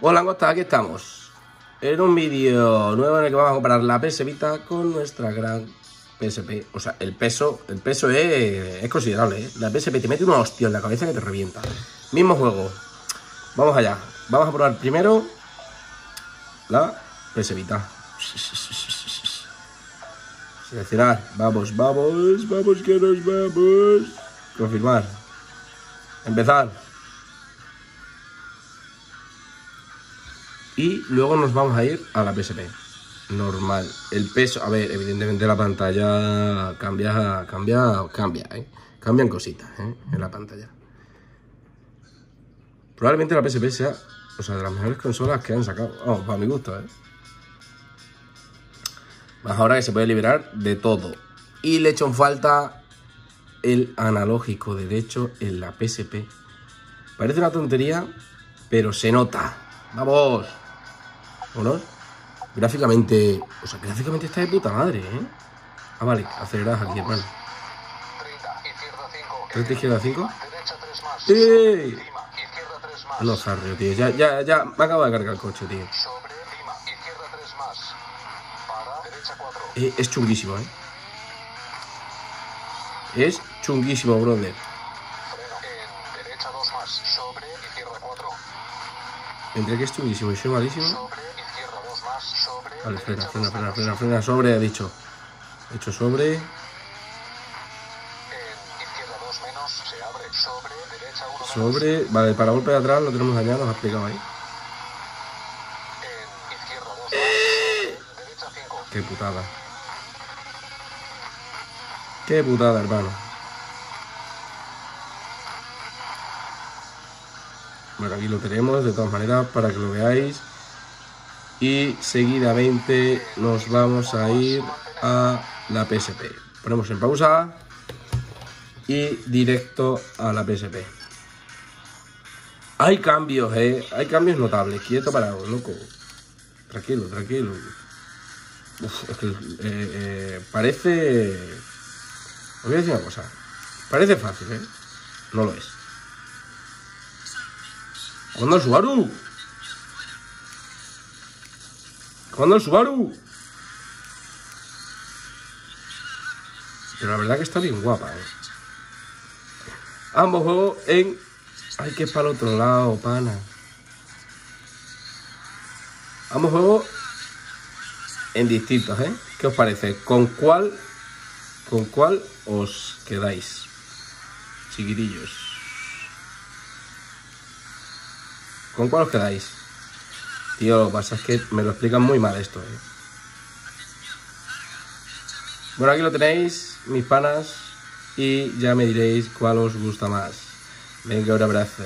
Hola Langosta, aquí estamos. En un vídeo nuevo en el que vamos a comparar la PS Vita con nuestra gran PSP. O sea, el peso, el peso es, es considerable, ¿eh? La PSP te mete una hostia en la cabeza que te revienta. Mismo juego. Vamos allá. Vamos a probar primero la PS Vita. Seleccionar. Vamos, vamos, vamos que nos vamos. Confirmar. Empezar. Y luego nos vamos a ir a la PSP. Normal. El peso, a ver, evidentemente la pantalla cambia, cambia, cambia, ¿eh? Cambian cositas, ¿eh? En la pantalla. Probablemente la PSP sea, o sea, de las mejores consolas que han sacado. Vamos, para mi gusto, ¿eh? Más ahora que se puede liberar de todo. Y le echo en falta el analógico derecho en la PSP. Parece una tontería, pero se nota. ¡Vamos! ¿O no? Gráficamente... O sea, gráficamente está de puta madre, ¿eh? Ah, vale, aceleras aquí, hermano. 30, izquierda 5. ¡Ey! No, Harry, tío. Ya, ya, ya. Me acabo de cargar el coche, tío. Eh, es chunguísimo, ¿eh? Es chunguísimo, brother. Entre que es chunguísimo y soy malísimo. Vale, frena, frena, frena, frena, frena. Sobre, ha dicho. He hecho sobre. Sobre. Vale, para golpe de atrás lo tenemos allá, nos ha explicado ahí. Qué putada. Qué putada, hermano. Bueno, aquí lo tenemos de todas maneras para que lo veáis. Y seguidamente nos vamos a ir a la PSP. Ponemos en pausa y directo a la PSP. Hay cambios, eh. Hay cambios notables. Quieto parado, loco. Tranquilo, tranquilo. Eh, eh, parece... Os voy a decir una cosa. Parece fácil, ¿eh? No lo es. ¿Cuándo el Subaru? ¿Cuándo el Subaru? Pero la verdad que está bien guapa, ¿eh? Ambos juegos en... Ay, que es para el otro lado, pana. Ambos juegos en distintos, ¿eh? ¿Qué os parece? ¿Con cuál, con cuál os quedáis? Chiquitillos. ¿Con cuál os quedáis? Tío, lo que pasa es que me lo explican muy mal esto, ¿eh? Bueno, aquí lo tenéis, mis panas, y ya me diréis cuál os gusta más. Venga, un abrazo.